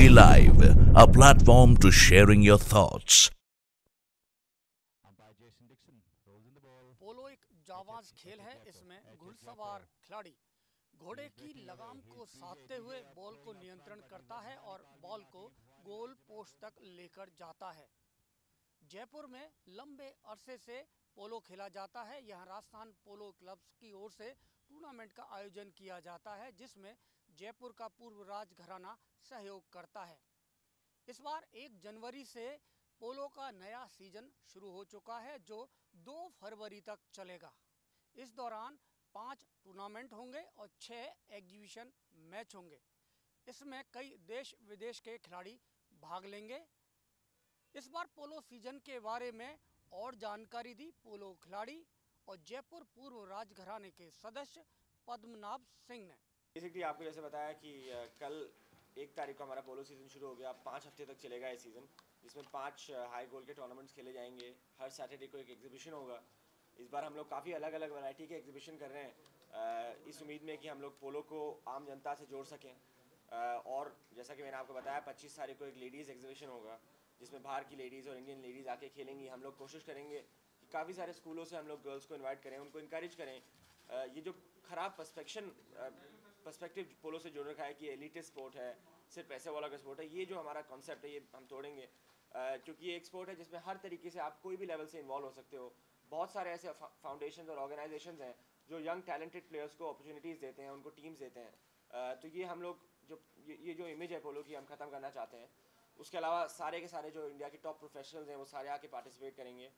City Live, a platform to sharing your thoughts. Polo एक जावाज खेल है इसमें घुड़सवार खिलाड़ी। घोड़े की लगाम को साधते हुए बॉल को नियंत्रण करता है और बॉल को गोल पोस्ट तक लेकर जाता है। जयपुर में लंबे अरसे से पोलो खेला जाता है। यहाँ राजस्थान पोलो क्लब्स की ओर से टूर्नामेंट का आयोजन किया जाता है जिसमें जयपुर का पूर्व राजघराना सहयोग करता है। इस बार एक जनवरी से पोलो का नया सीज़न शुरू हो चुका है, जो 2 फरवरी तक चलेगा। इस दौरान पाँच टूर्नामेंट होंगे और छह एग्जीबिशन मैच होंगे। इसमें कई देश विदेश के खिलाड़ी भाग लेंगे। इस बार पोलो सीज़न के बारे में और जानकारी दी पोलो खिलाड़ी और जयपुर पूर्व राजघराने के सदस्य पद्मनाभ सिंह ने। बेसिकली आपको जैसे बताया कि कल एक तारीख को हमारा पोलो सीज़न शुरू हो गया, पाँच हफ़्ते तक चलेगा ये सीज़न जिसमें पाँच हाई गोल के टूर्नामेंट्स खेले जाएँगे। हर सैटरडे को एक एग्जीबिशन होगा। इस बार हम लोग काफ़ी अलग अलग वैरायटी के एग्जीबिशन कर रहे हैं। इस उम्मीद में कि हम लोग पोलो को आम जनता से जोड़ सकें। और जैसा कि मैंने आपको बताया, पच्चीस तारीख को एक लेडीज़ एग्जीबिशन होगा, जिसमें बाहर की लेडीज़ और इंडियन लेडीज़ आके खेलेंगी। हम लोग कोशिश करेंगे कि काफ़ी सारे स्कूलों से हम लोग गर्ल्स को इन्वाइट करें, उनको इनक्रेज करें। ये जो ख़राब पर्सपेक्शन पर्सपेक्टिव पोलो से जुड़ रखा है कि एलिटिस्ट स्पोर्ट है, सिर्फ़ पैसे वाला का स्पोर्ट है, ये जो हमारा कॉन्सेप्ट है, ये हम तोड़ेंगे। क्योंकि ये एक स्पोर्ट है जिसमें हर तरीके से आप कोई भी लेवल से इन्वॉल्व हो सकते हो। बहुत सारे ऐसे फाउंडेशन और ऑर्गेनाइजेशन हैं जो यंग टैलेंटेड प्लेयर्स को अपॉर्चुनिटीज़ देते हैं, उनको टीम्स देते हैं। तो ये हम लोग जो, ये जो इमेज है पोलो की हम ख़त्म करना चाहते हैं। उसके अलावा सारे के सारे जो इंडिया के टॉप प्रोफेशनल्स हैं, वो सारे आके पार्टिसिपेट करेंगे।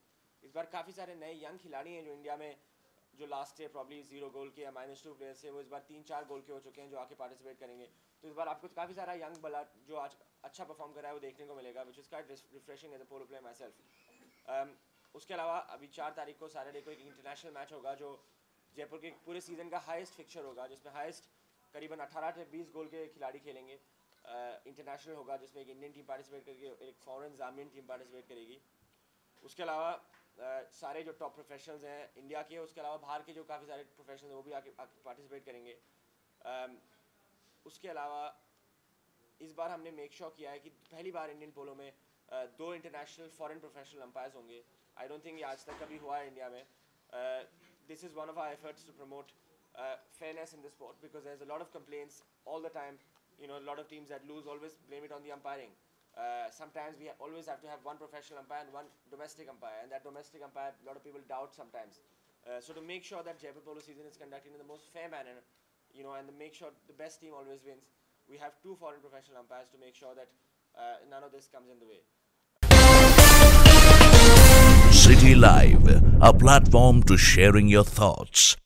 इस बार काफ़ी सारे नए यंग खिलाड़ी हैं जो इंडिया में जो last year probably zero goal के या माइनस टू प्लेयर्स थे, वो इस बार तीन चार गोल के हो चुके हैं जो आके पार्टिसिपेट करेंगे। तो इस बार आपको काफ़ी सारा यंग बला जो आज अच्छा परफॉर्म कर रहा है, वो देखने को मिलेगा which is quite refreshing as a polo player myself उसके अलावा अभी चार तारीख को सैटरडे को एक इंटरनेशनल मैच होगा, जो जयपुर के पूरे सीज़न का हाइस्ट फिक्चर होगा, जिसमें हाइस्ट करीबन 18 से 20 गोल के खिलाड़ी खेलेंगे। इंटरनेशनल होगा, जिसमें एक इंडियन टीम पार्टिसिपेट करेगी, एक फॉरेन जामियन टीम पार्टिसिपेट करेगी। उसके अलावा सारे जो टॉप प्रोफेशनल्स हैं इंडिया के उसके अलावा बाहर के जो काफ़ी सारे प्रोफेशनल हैं वो भी आके पार्टिसिपेट करेंगे। उसके अलावा इस बार हमने मेक श्योर किया है कि पहली बार इंडियन पोलो में अ, दो इंटरनेशनल फॉरेन प्रोफेशनल अंपायर्स होंगे। आई डोंट थिंक ये आज तक कभी हुआ है इंडिया में। This is one of our efforts to promote fairness in the sport because there's a lot of complaints all the time you know a lot of teams that lose always blame it on the umpiring. Uh, sometimes we ha- always have to have one professional umpire and one domestic umpire and that domestic umpire a lot of people doubt sometimes uh, so to make sure that Jaipur Polo season is conducted in the most fair manner you know and to make sure the best team always wins we have two foreign professional umpires to make sure that uh, none of this comes in the way City Live, a platform to sharing your thoughts.